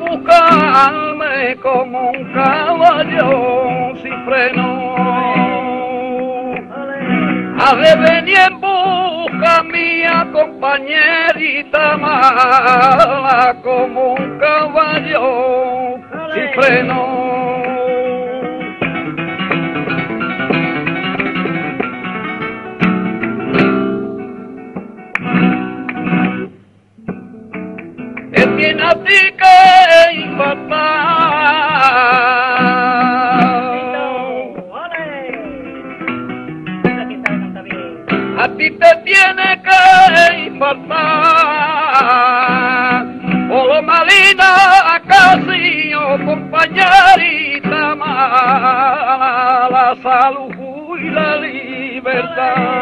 a buscarme como un caballo sin freno. Ha de venir en busca mía compañerita mala como un caballo sin freno. A ti te tiene que impactar. Polo Malina, Casillo, compañerita mala, la salud y la libertad.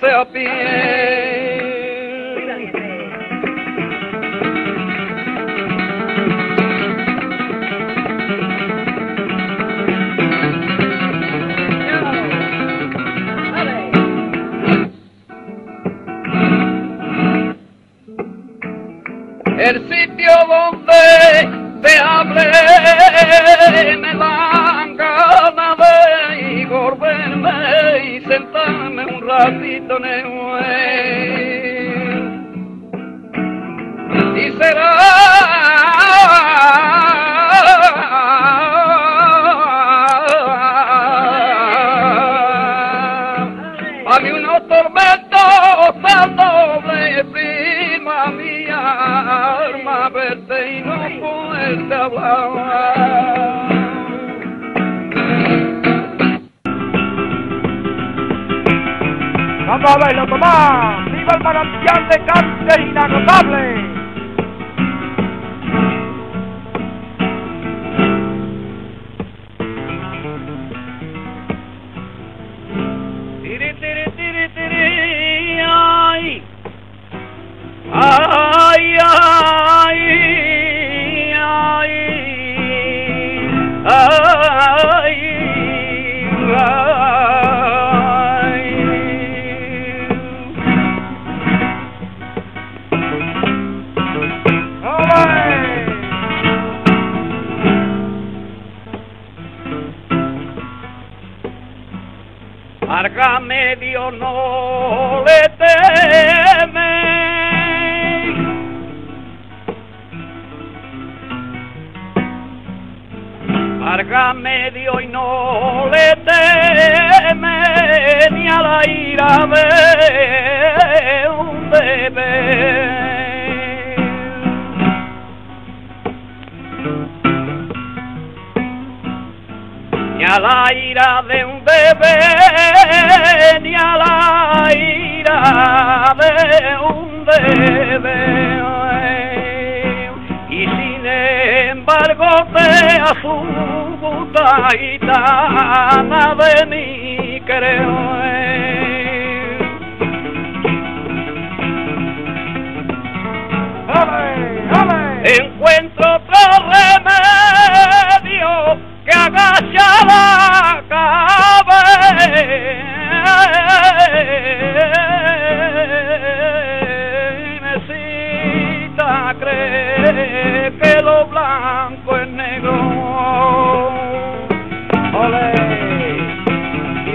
Quedarse a pie. el sitio donde te hablé me dan ratito el y será a mí unos tormentos tan doble prima mía alma verte y no poderte hablar. Vamos a verlo, Tomás. ¡Viva el manantial de cáncer inagotable! Arca medio no le teme. Arca medio y no le teme ni a la ira de ni a la ira de un bebé, ni a la ira de un bebé. Y sin embargo te asusta gitana de mi querer.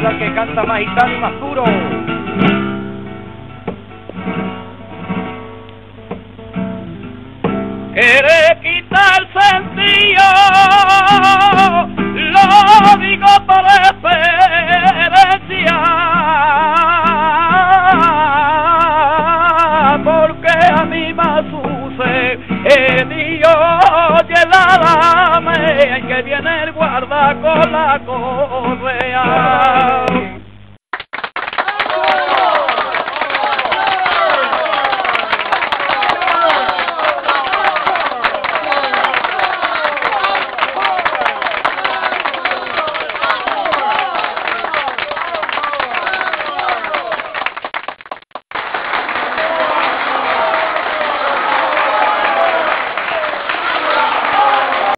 ¡Viva el que canta más gitano y más duro! Quiere quitar sentido, lo digo por experiencia, porque a mí me sucedió la dame que viene el guarda con la correa.